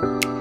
Bye.